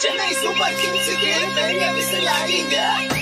Çenay su bakayım sigara ben ya bir